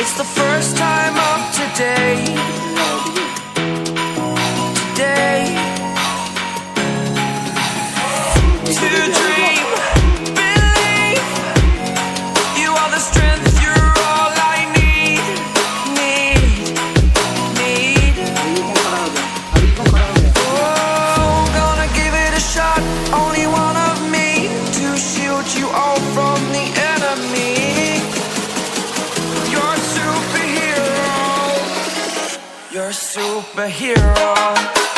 It's the first time of today. Today. To dream, believe. You are the strength, you're all I need. Need, need. Oh, gonna give it a shot. Only one of me to shield you. superhero.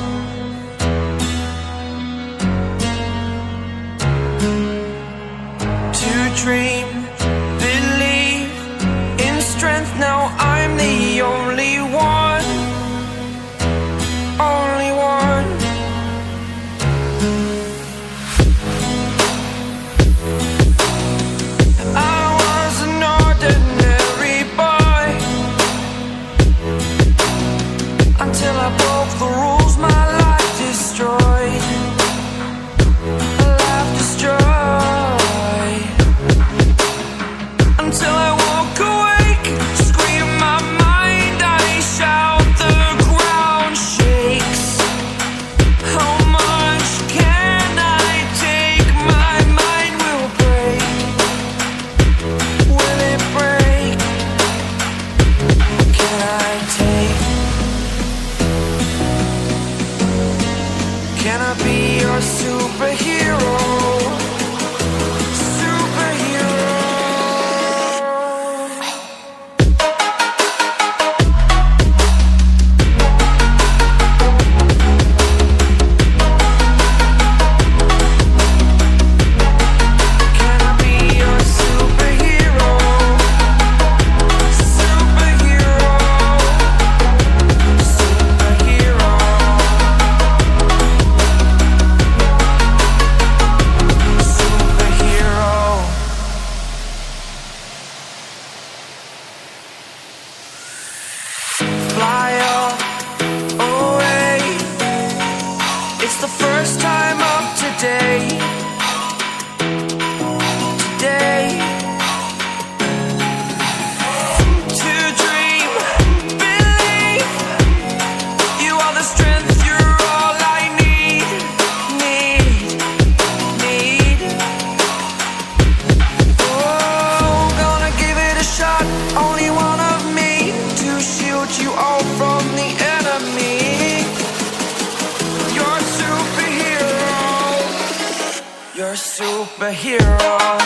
superhero